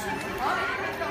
Olha